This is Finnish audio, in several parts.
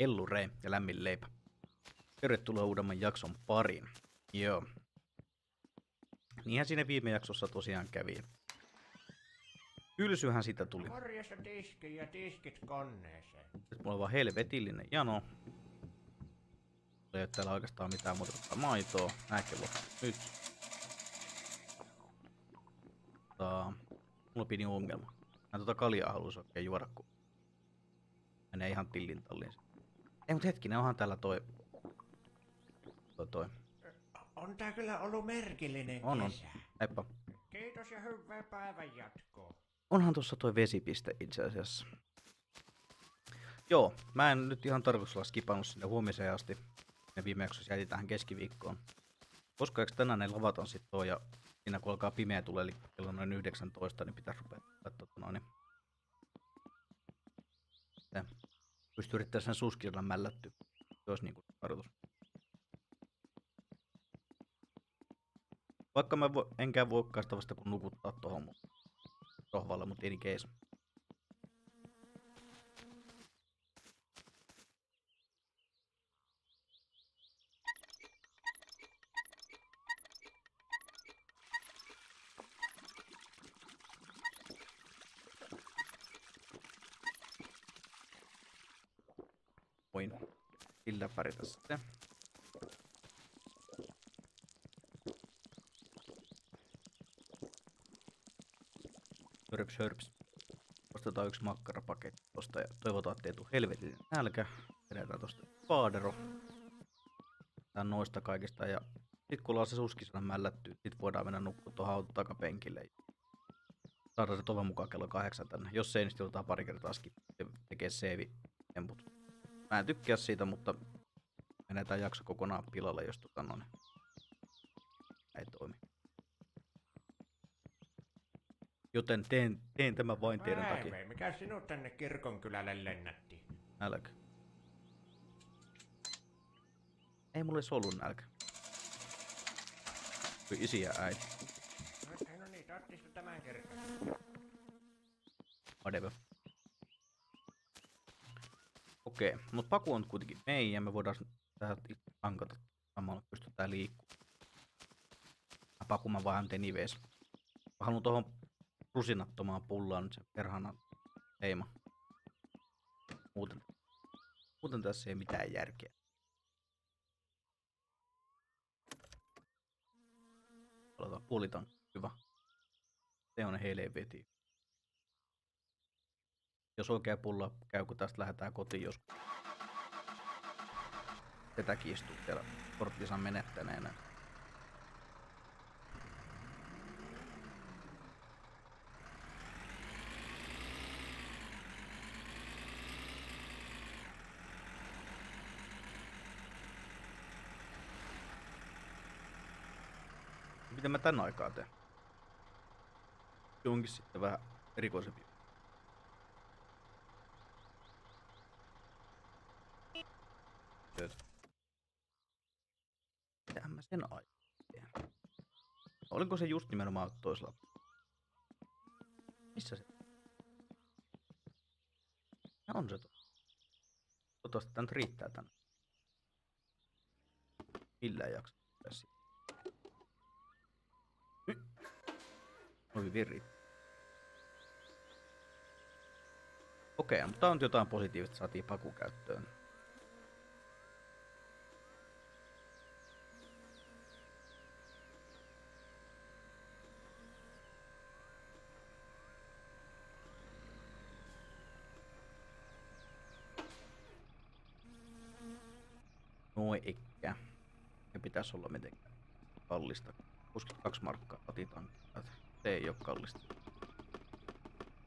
Ellure ja lämmin leipä. Tervetuloa uudemman jakson pariin. Joo. Niinhän siinä viime jaksossa tosiaan kävi. Hylsyhän sitä tuli. Morjesta tiski ja tiskit koneeseen. Nyt mulla on vaan helvetillinen jano. Ei ole täällä oikeastaan mitään muuta kuin maitoa. Nääkin loppu nyt. Tota, mulla pieni ongelma. Mä tota kaljaa haluais oikein juoda, kun menee ihan tillin talliin. Ei mut hetkinen, onhan täällä toi... Toi toi. On tää kyllä ollut merkillinen On on. kesä. Kiitos ja hyvää päivän jatkoa. Onhan tuossa toi vesipiste itse asiassa. Joo, mä en nyt ihan tarkoituksella skipannut sinne huomiseen asti. Ne viime jaksossa jäi tähän keskiviikkoon. Koska eikö tänään ne lavatanssit on ja siinä kun alkaa pimeä tulee, eli kello noin 19, niin pitäisi rupea noin. niin- Pystyy yrittämään sen suskilla mällättyä. Se olisi niinku tarkoitus. Vaikka mä vo, enkään voi sitä vasta kun nukuttaa tohon mun sohvalle, mutta any case. Voin sillä pärjätä sitten. Hörps, hörps. Ostetaan yksi makkarapaketti tosta ja toivotaan, ettei tuu helvetinen nälkä. Vedetään tosta paadero. Tää noista kaikista ja sit kun ollaan se suskisena mällättyy, sit voidaan mennä nukkua tuohon auton takapenkille. Saadaan se toivon mukaan kello kahdeksan tänne. Jos ei, niin sitten pari kertaa skip tekee temput. Mä en tykkää siitä, mutta menee tää jakso kokonaan pilalle, jos tota no, niin ei toimi. Joten teen, teen tämän vain teidän takia. Päivä, mikä sinut tänne kirkon kylälle lennätti? Nälkä. Ei mulle edes ollut nälkä. Kyllä isi ja äiti. No, no niin, tattista tämän kerran. Whatever. Okei, mutta paku on kuitenkin meidän. Me voidaan tähän tankata samalla pystytään liikkumaan. Paku mä vaan tein ives. Mä haluan tuohon rusinattomaan pullaan nyt sen perhana heima. Muuten, muuten tässä ei mitään järkeä. Aloitetaan puolitankki. Hyvä. Se on helveti. Jos oikea pulla käy, kun tästä lähdetään kotiin joskus. Tätäkin istuu siellä korttisan menettäneenä. Mitä mä tän aikaa teen? Se onkin sitten vähän erikoisempi. Työt. Mitähän mä sen aikaa teen? Oliko se just nimenomaan toisella? Missä se? Ja on se to. Toivottavasti tää nyt riittää tänne. Millään jaksa. Tässä. Oi riittää. Okei, mutta tää on jotain positiivista, saatiin paku No eikä. Ei pitäisi olla mitenkään kallista. 62 markkaa otetaan. Se ei ole kallista.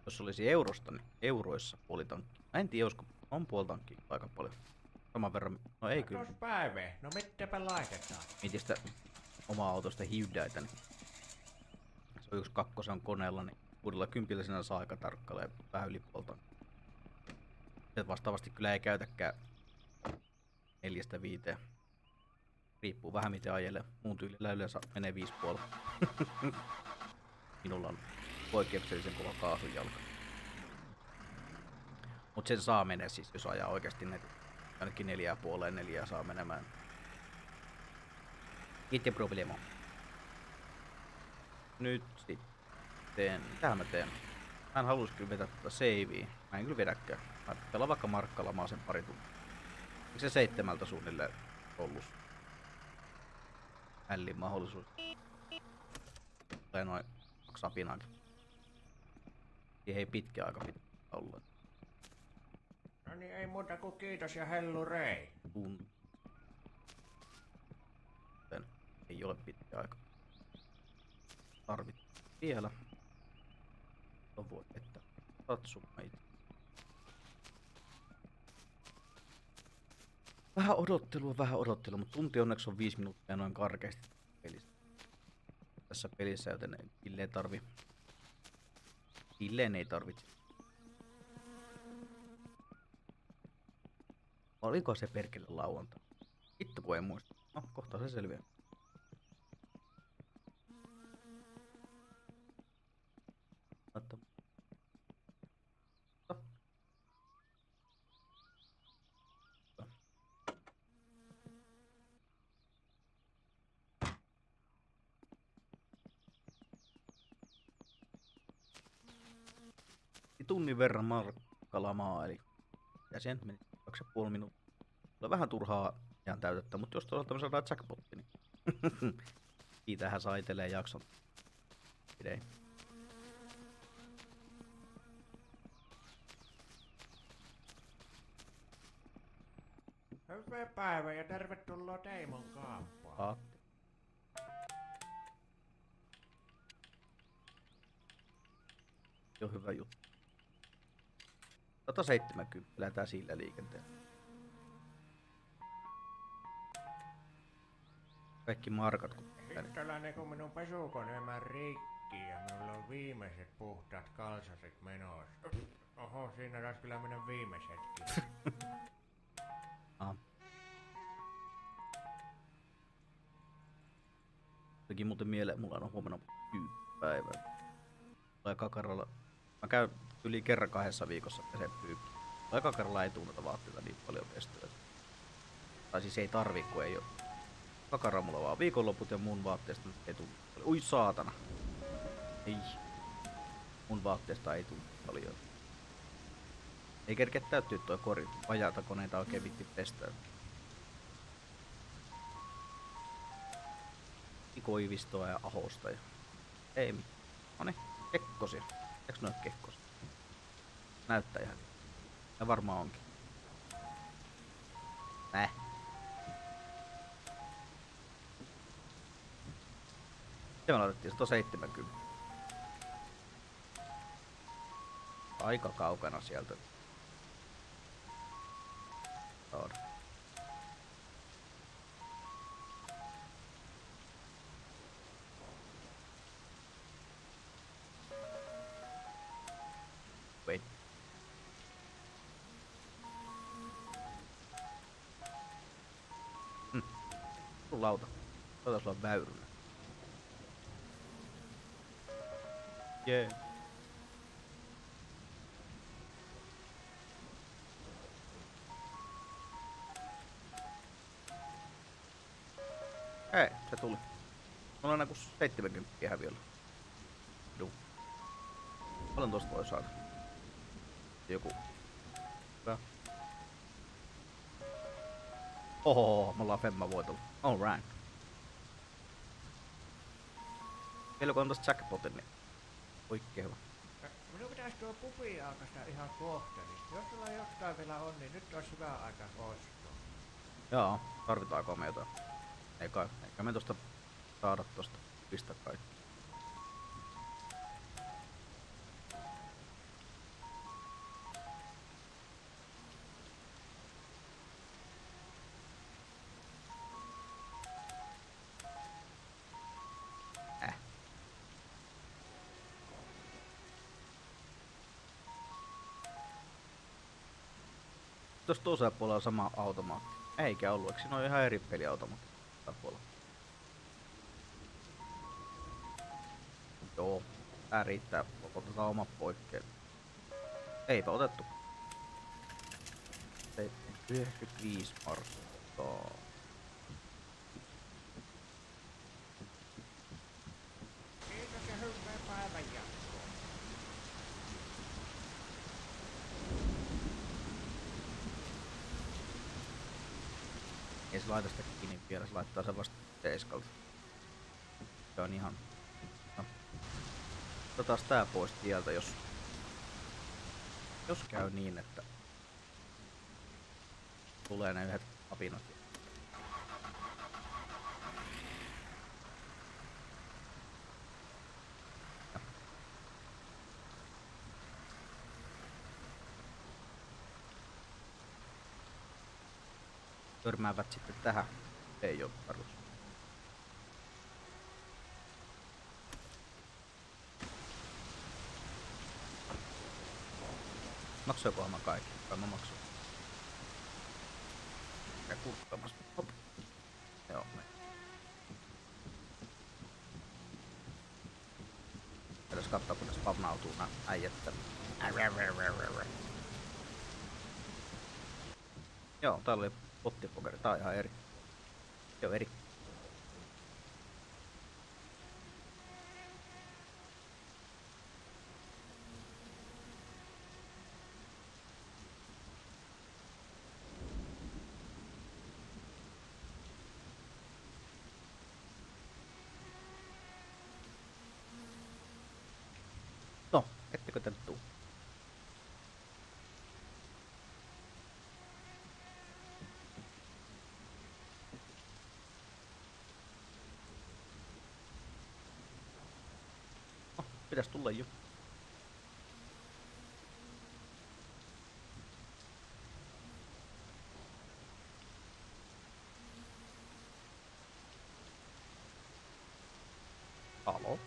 Jos olisi eurosta, niin euroissa puolitankki. Mä en tiedä, olisiko on puolitankki aika paljon. Saman verran. No ei kyllä. Tos päivä, no mitäpä laitetaan? Mietin sitä omaa autosta hiydäitä, niin se on yksi kakkosen koneella, niin kuudella kympillä siinä saa aika tarkkailla ja vähän yli puolta. Vastaavasti kyllä ei käytäkään neljästä viiteen. Riippuu vähän miten ajelee. Muun tyylillä yleensä menee viisi puolella. Minulla on poikkeuksellisen kova kaasun jalka. Mut sen saa menee siis, jos ajaa oikeasti netin. ainakin neljä ja puoleen neljää saa menemään. Inte problemo. Nyt sitten, mitä mä teen? Mä en halus kyllä vetää tätä savea. Mä en kyllä vedäkään. Mä pelaan vaikka Markkalamaa sen pari tuntia. Eikö se seitsemältä suunnilleen ollut? Ällin mahdollisuus. Tai noin kaksi apinaakin. Siihen ei pitkä aika pitää olla. No niin, ei muuta kuin kiitos ja hellu rei. Tunti. Joten ei ole pitkä aika. Tarvit vielä. Toivon, että katsomaan itse. Vähän odottelua, vähän odottelua, mutta tunti onneksi on viisi minuuttia noin karkeasti pelissä. Tässä pelissä, joten silleen tarvi. Silleen ei tarvitse. Oliko se perkele lauantai? Vittu kun ei muista. No, kohta se selviää. Mutta... Tunnin verran markkalamaa, eli ja sen meni kaksi ja puoli minuuttia. Tulee vähän turhaa ihan täytettä, mutta jos me saadaan jackpotti, niin siitähän saitelee jakson. Idei. Hyvää päivää ja tervetuloa Teimon kauppaan. Aatti. Jo hyvä juttu. 170 lähdetään sillä liikenteellä. Kaikki markat kun Tällainen kun minun pesukone mä rikki ja minulla on viimeiset puhtaat kalsaset menossa. Oho, siinä taisi kyllä mennä viimeisetkin. Ah. Teki muuten mieleen, mulla on huomenna pyykkipäivä. Tulee kakaralla. Mä käyn yli kerran kahdessa viikossa pesen pyykki. Tulee kakaralla ei tunneta vaatteita niin paljon pestyä. Tai siis ei tarvi, kun ei oo. Kakara mulla vaan viikonloput ja mun vaatteesta ei paljon. Ui saatana. Ei. Mun vaatteesta ei tunnu paljon. Ei kerkeä täyttyä toi kori. Vajaata koneita oikein vitti pestä. Koivistoa ja ahosta ja... Ei mitään. Noni, kekkosia. Eiks noit kekkosia? Näyttää ihan. Ja varmaan onkin. Näh. Se me laitettiin 170. Aika kaukana sieltä. Lauta. Taitais olla väyryllä. Jee. Yeah. Ei, se tuli. Mulla on enää kuin 70 vielä. Juu. Paljon tosta voi saada? Joku. Hyvä. Oho, me ollaan Femma voitolla. Alright. Vielä kun on tosta jackpotin, niin oikein hyvä. Minun pitäisi tuo pubi aukasta ihan kohteellisesti. Jos sulla jotain vielä on, niin nyt olisi hyvä aika ostaa. Joo, tarvitaanko me jotain? Ei kai, eikä me tosta saada tosta pistä kaikki. Toisella puolella on sama automaatti. Eikä ollut, eikö siinä ole ihan eri peliautomaatti puolella? Joo, tää riittää. Otetaan oma poikkeet. Eipä otettu. Ei. 95 markkaa. Kiitos ja hyvää päivän jatkoa. Ei se laita sitä kiinni vielä, se laittaa sen vasta seiskalta. Se on ihan... No. Otetaan tää pois tieltä, jos... Jos käy niin, että... Tulee ne yhdet apinot. Törmäävät sitten tähän. Ei oo tarkoitus. Maksoikohan mä kaikki? Kai mä maksoin. Ja kurkkaamassa. Hop. Joo, me. Edes katsoa, kun ne spavnautuu nää äijät. Joo, täällä oli pottipokeri. Tää on ihan eri. Joo, eri. No, ettekö te nyt tuu? No, pitäis tulla jo. Halo?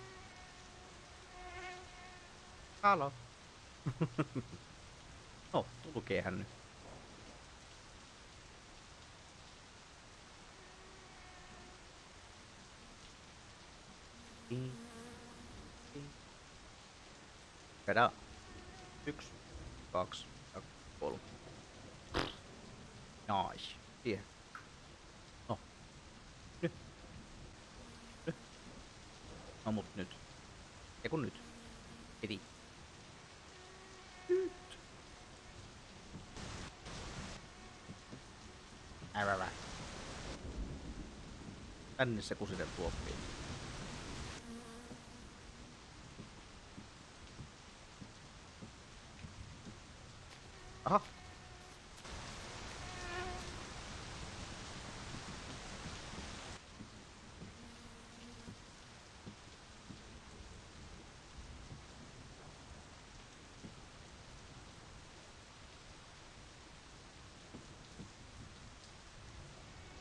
Halo? no, lukeehän nyt. Vedä. Yksi, kaksi ja kolme. Nice. Siihen. No. Nyt. Nyt. No mut nyt. Ja kun nyt. Heti. Nyt. Ärärä. Tänne se kusinen tuoppiin. Aha.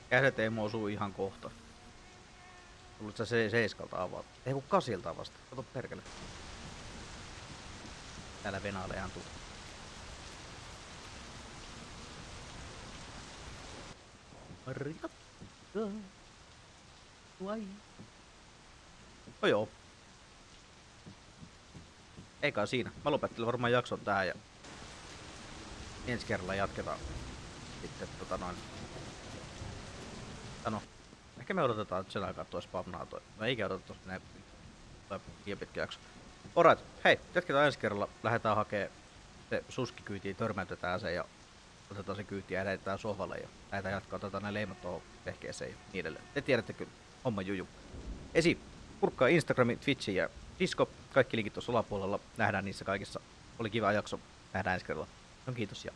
Kädet ei osuu ihan kohta. Tullut sä se seiskalta avaat. Ei kun kasilta vasta. Kato perkele. Täällä Venäjällä ihan tuu. Vai. No joo. Eikä siinä. Mä lopettelen varmaan jakson tähän ja ensi kerralla jatketaan sitten tota noin. Sano. Ehkä me odotetaan nyt sen aikaa tuo spavnaa toi. No eikä odoteta ne tulee pitkä jakso. Alright, hei, jatketaan ensi kerralla. Lähdetään hakee se suskikyytiin, törmäytetään se ja otetaan se kyyti ja lähdetään sohvalle ja lähdetään jatkaa otetaan ne leimat tuohon vehkeeseen ja niin edelleen. Te tiedätte kyllä, homma juju. Esi, kurkkaa Instagrami, Twitchi ja Disco, kaikki linkit tuossa alapuolella, nähdään niissä kaikissa. Oli kiva jakso, nähdään ensi kerralla. No kiitos ja